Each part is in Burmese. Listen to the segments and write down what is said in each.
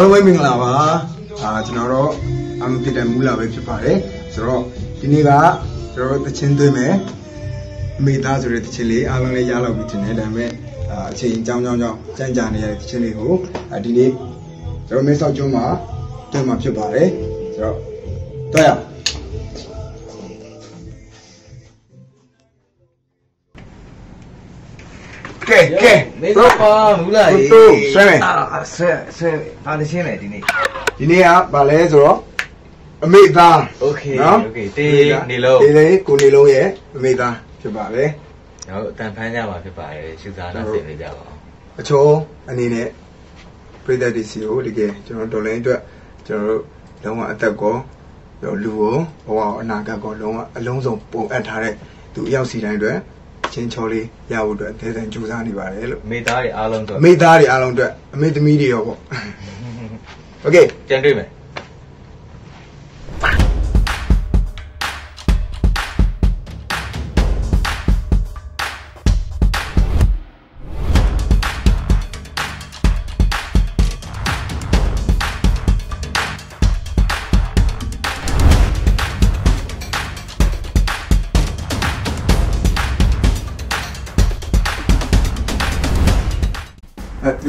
အားလုံးပဲမင်္ဂလာပါအာကျွန်တော်တို့အမဖြစ်တဲ့မူလာပဲဖြစ်ပါတယ်ဆိုတော့ဒီနေ့ကကျွန်တော်တို့တချင်းသွင်းမယ်အမေသားဆိုတဲ့တချင်းလေးအားလုံးလည်းရလောက်ပြီထင်တယ်ဒါပေမဲ့အာအချိန်ကြောင်းကြောင်းကြောင်းကြမ်းကြာနေရတဲ့တချင်းလေးကိုအာဒီနေ့ကျွန်တော်မင်းဆောက်ကျွန်းမှာတွင်းမှာဖြစ်ပါတယ်ဆိုတော့တော့ရအောင် ကဲမင်းတို့ပါဘူးလားရေတို့ဆွဲမယ်ဆွဲဆွဲပါတရှင်းလေဒီနေ့ဒီနေ့ကဗာလဲဆိုတော့အမေသားโอเคโอเคတေးနေလုံးတေးလေးကိုနေလုံးရဲ့အမေသားဖြစ်ပါလေဟုတ်အတန်ဖန်းကြပါဖြစ်ပါတယ်ရှူသားနဲ့ဆင်နေကြပါအောင်အချိုးအနေနဲ့ပြည်သက်ဒီစီကိုတကယ်ကျွန်တော်တော်လိုင်းအတွက်ကျွန်တော်တို့လုံးဝအသက်ကောလူကိုဘဝအနာဂတ်ကောလုံးဝအလုံးစုံပုံအပ်ထားတဲ့သူအရောက်စီတိုင်းအတွက် ချင်းချောလေးရဖို့အတွက်တဲတန်ကြိုးစားနေပါတယ်လို့ မိသားတွေအားလုံးတော့ အမေသားတွေအားလုံးအတွက်အမေသမီးတွေရောပေါ့โอเค ပြန်တွေ့မယ်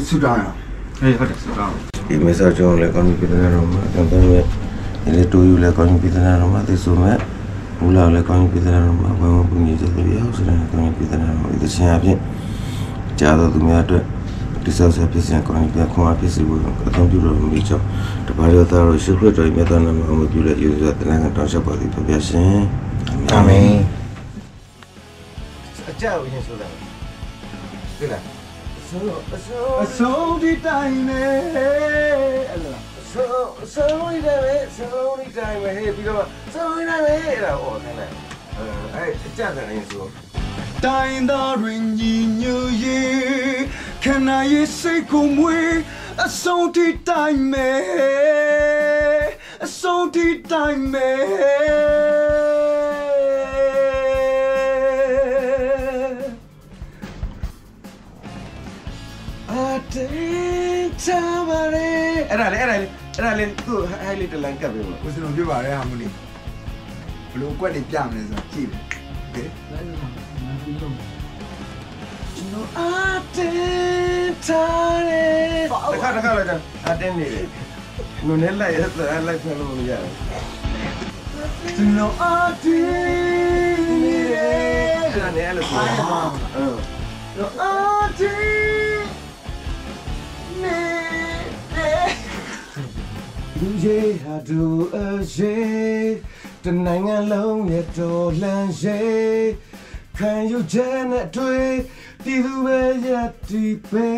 ဆူတောင်းရဟေးဟုတ်တယ်ဆိုတော့ဒီမေဆောကျောင်းလည်းကောင်းပြီပြည်နာတော်မှာတန်တန်ရဲ့ဒီလေတိုးယူလည်းကောင်းပြီပြည်နာတော်မှာသိဆိုမဲ့မူလာလည်းကောင်းပြီပြည်နာတော်မှာဘဝမပူညီတဲ့တရားဆိုတဲ့ကောင်းပြီပြည်နာတော်မှာဒီချင်းအပြင်ကြာတော့သူများအတွက်ဒီဆောက်ဆက်ဖြစ်စဉ်ကောင်းပြီခွန်အားဖြစ်စီဖို့အသုံးပြုလို့မိချောတပါးရသားတို့ရှိခရစ်တော်မြတ်သားနာမအမှုပြုတဲ့ယေရှုတန်ခါတောင်းချက်ပါသည်ဖပြရှင်အာမင်အကြောက်ရင်ဆိုတာတွေ့လား ဆိုဆိုအဆုံးဒီတိုင်းနဲ့အဲ့လိုဆိုဆိုရီတယ်ဆိုရီတိုင်းပဲဟေးပြီးတော့ဆိုရီတိုင်းပဲအဲ့ဒါဟောတယ်အဲအဲ့အကြတယ်ရင်ဆိုတိုင်းသားတွင်ညီညွတ်ရေးခန္ဓာရဲ့စိတ်ကိုမွေးအဆုံးဒီတိုင်းမဲ့အဆုံးဒီတိုင်းမဲ့ တင်ချပါလေအဲ့ဒါလေအဲ့ဒါလေအဲ့ဒါလေသူ့ highlight တလန်ကပ်ပေးပါကိုစင်လုံးပြပါရဲ harmony ဘလို့ကွက်တွေပြမလဲဆိုတော့ကြည့်ပဲဟဲ့ကျွန်တော်အတင်ထားတယ်တခါတခါလာကြအတင်နေတယ်နုံနဲ့လိုက်ရတဲ့အလိုက်ဖလို့မရဘူးကျွန်တော်အတင်နေတယ်ကျွန်တော်လည်းလို့ပြောတာဟုတ်ကျွန်တော်အတင် လူကြီးဟာသူအရေးတနိုင်ငံလုံးရဲ့တော်လှန်ရေးခံယူချက်နဲ့တွေ့ဒီသူပဲရတီပဲ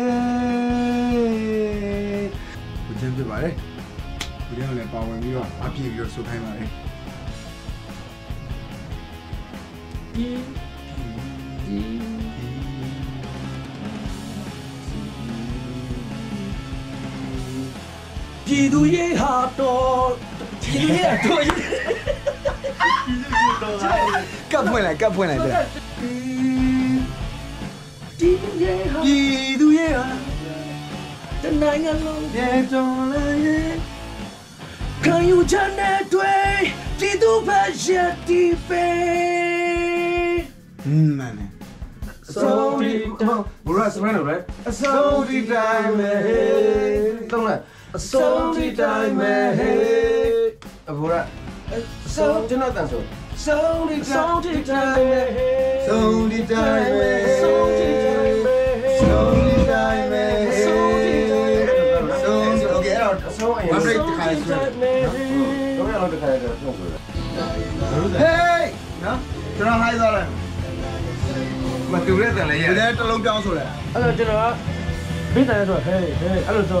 ကိုချင်းပြပါတယ်ဒီတော့လည်းပါဝင်ပြီးတော့အပြည့်ပြီးတော့ဆုခိုင်းပါတယ် ပြည်သူရေးဟာတော်ပြည်သူရေးဟာတော်ကပ်ဖွင့်လိုက်ကပ်ဖွင့်လိုက်တဲ့ပြည်သူရေးဟာပြည်သူရဲ့ဟာတနိုင်ငံလုံးရဲ့တော်လည်းရဲ့ခံယူချက်နဲ့တွေ့ပြည်သူပဲရတီပဲဟင်းမန်နဲ့ဆုံးဒီဘူရစမန်နော်အဆုံးဒီတိုင်းမဲ့တုံးလား အဆုံးထိတိုင်းမဲ့ဟေးအဘိုးရအဆုံးကျွန်တော်တန်ဆိုဆုံးထိတိုင်းဆုံးထိတိုင်းမဲ့ဟေးဆုံးထိတိုင်းမဲ့ဆုံးထိတိုင်းမဲ့ဆုံးထိတိုင်းမဲ့ဆုံးထိတိုင်းမဲ့ဆုံးထိတိုင်းမဲ့ Okay အဲ့တော့အဆုံးအရင် break တစ်ခါဆွဲတော့ရတော့တစ်ခါဆွဲတော့ဆွဲ Hey နော်ကျွန်တော်ဟိုက်သွားလိုက်မတူတဲ့တန်လည်းရတယ်တလုံးပြောင်းဆိုလဲအဲ့တော့ကျွန်တော်ကမိသားစုဆိုဟေးဟေးအဲ့လိုဆို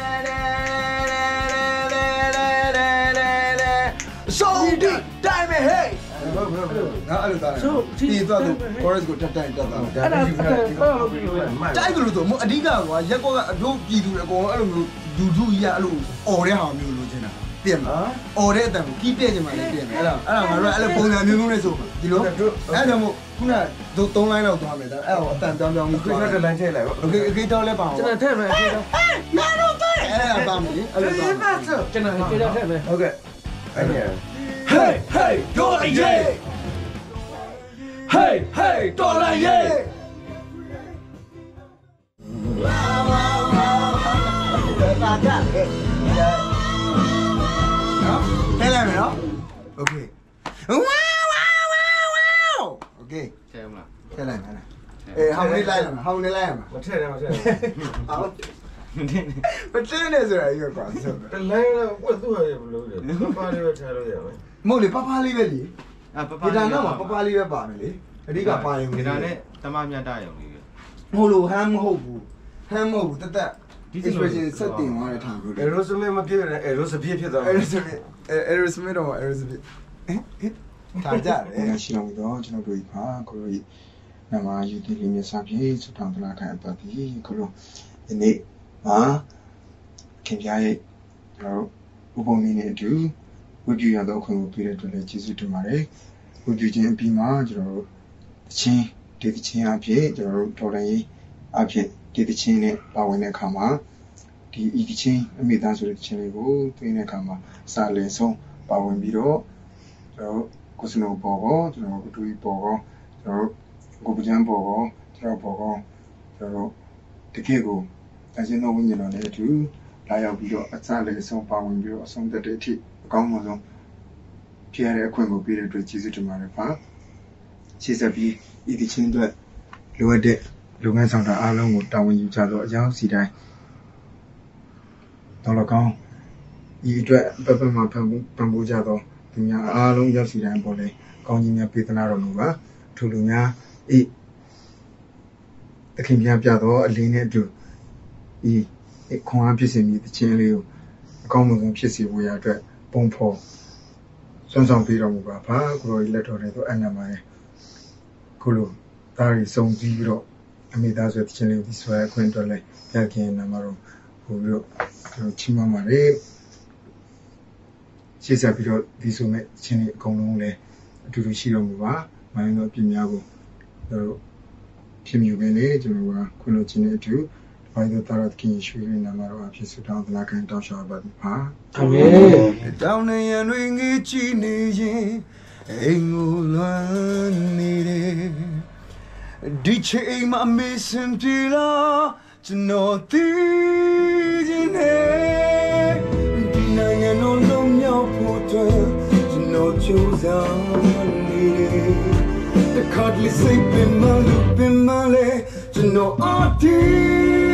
ဟုတ်ဟုတ်ဟုတ်ငါအဲ့လိုသားတယ်တီးသွားသူ chorus ကိုတက်တိုင်းတက်သွားတယ်အဲ့ဒါတော့လို့ပြီးတော့တိုက်တယ်လို့ဆိုအဓိကကွာရက်ကောကအတို့ပြည်သူတွေအကုန်လုံးအဲ့လိုမျိုးလူထုကြီးကအဲ့လိုអော်တဲ့ဟာမျိုးလိုချင်တာပြင်မှာអော်တဲ့အတန်ကိုကြီးတဲ့ချင်မှလည်းပြင်တယ်အဲ့ဒါအဲ့ဒါငါတို့အဲ့လိုပုံစံမျိုးမျိုးနဲ့ဆိုဒီလိုအဲ့ဒါမို့ခုနတို့3 line လောက်သွားမယ်ဒါအဲ့ဟောအတန်ပြောင်းပြောင်းကြီးခွေးနဲ့တစ်လမ်းချဲ့လိုက်ပေါ့အကေအကေတော့လည်းပါအောင်ကျွန်တော်ထည့်မယ်အကေတော့နာတော့တယ်အဲ့ဒါပါမယ်အဲ့ဒါပါကျွန်တော်အကေတော့ထည့်မယ်ဟုတ်ကဲ့အဲ့ဒါ hey hey တော်လာရေး hey hey တော်လာရေး Thế là mày đó. Ok. Wow wow wow wow. Ok. Thế không nào. Thế là mày này. Ê, không đi lại mà, không đi lại mà. Mà thế này mà thế này. Không. Mà thế này rồi, yêu quá. Thế này là quá tuổi rồi, bây giờ. Ba đứa thay rồi vậy. မတင်းနေဆိုတာရွက်ကွာဆိုတယ်လမ်းတော့ဝတ်သူ့ရဲ့ဘလို့လဲပပလေးပဲထားလို့ရမယ်မဟုတ်လေပပလေးပဲလေအာပပဂီတာတော့မှာပပလေးပဲပါမယ်လေအဓိကပါရင်ဂီတာနဲ့တမမြတ်တရုံလေးပဲမဟုတ်လို့ဟမ်းမဟုတ်ဘူးဟမ်းမဟုတ်ဘူးတသက် expression စက်တင်သွားတဲ့ထားမျိုးလေအဲရိုစမစ်မပြည့်နဲ့အဲရိုစပြည့်ဖြစ်သွားအဲ့ဒါဆိုရင်အဲ့ဒါဆိုရင်တော့အဲ့ဒါဆိုရင်ထားကြတယ်ရှိအောင်တော့ကျွန်တော်တို့ဒီပါကိုလိုနမယူတီလေးမြစားပြေစတောင်းတလာခံပတ်ပြီးကိုလိုဒီနေ့ဟာခင်ဗျားရဲ့ကျွန်တော်ဥပုံနေနေအတူ ဝိပူရတော့ခွင့်ကိုပေးတဲ့အတွက်လည်းကျေးဇူးတင်ပါတယ်ဝိပူခြင်းအပြီးမှာကျွန်တော်တို့တချင်းဒီတချင်းအဖြစ်ကျွန်တော်တို့တော်လည်းအဖြစ်ဒီတချင်းနဲ့ပါဝင်တဲ့အခါမှာဒီဤတချင်းအမိသားဆိုတဲ့တချင်းလေးကိုသိတဲ့အခါမှာစာလင်ဆုံးပါဝင်ပြီးတော့ကျွန်တော်ကိုစနိုပေါ်ကောကျွန်တော်အတူကြီးပေါ်ကောကျွန်တော်ကိုပကြံပေါ်ကောကျွန်တော်ပေါ်ကောကျွန်တော်တကယ်ကိုအရှင်တော်ဝိညာဉ်တော်နဲ့အတူလာရောက်ပြီးတော့အစလည်းဆုံးပါဝင်ပြီးတော့အဆုံးသက်တဲ့အထိအ ကောင်းဆုံးဖြစ်ရတဲ့အခွင့်ကိုပေးတဲ့အတွက်ကျေးဇူးတင်ပါတယ်ပါရှေ့ဆက်ပြီးဤတချင်းအတွက်လိုအပ်တဲ့လုပ်ငန်းဆောင်တာအားလုံးကိုတာဝန်ယူကြတော့အကြောင်းစီတိုင်းတော်လကောင်းဤအတွက်ပပမှာဖန်ဖို့ပန်ဖို့ကြတော့သူများအားလုံးရောက်စီတိုင်းပေါ်လေကောင်းကြီးများပေးသနာတော်မူပါထိုလူများဤတခင်များပြတော့အလင်းနဲ့အတူဤခွန်အားဖြစ်စေမည်တခြင်းလေးကိုအကောင်းဆုံးဖြစ်စေဖို့ရအတွက် ပုံဖော်စွမ်းဆောင်ပေးတော်မူပါဘာကိုရောဤလက်တော်တွေတော့အနန္တပါတယ်ခုလိုဒါရီစုံစည်းပြီးတော့အမိသားဆိုတဲ့ခြင်းလေးကိုဒီဆွဲအခွင့်အတွက်လည်းပြခင်နာမတော်ပို့ပြီးတော့ကျွန်တော်ချီးမွမ်းပါတယ်ရှေ့ဆက်ပြီးတော့ဒီဆိုမဲ့ခြင်းတွေအကုန်လုံးလည်းအတူတူရှိတော်မူပါမိုင်းတော့ပြင်များကိုကျွန်တော်ဖြစ်မြူပဲလေကျွန်တော်ကခွင့်လို့ခြင်းနဲ့အတူ ဘိုင်းတော်တာရခင်ရွှေရင်းနာမတော်အဖြစ်ဆုတောင်းသနာခံတောင်းလျှောက်ပါပြီပါအာမင်တောင်းနေရန်တွေငေးကြည့်နေရင်အိမ်ကိုလွမ်းနေတယ်ဒီချိန်မှာမစင်ပြေလာကျွန်တော်သိခြင်းနဲ့ဒီနိုင်ငံလုံးလုံးမြောက်ဖို့အတွက်ကျွန်တော်ကြိုးစားနေတယ်တခါတလေစိတ်ပင်မလို့ပင်မလဲကျွန်တော်အတီး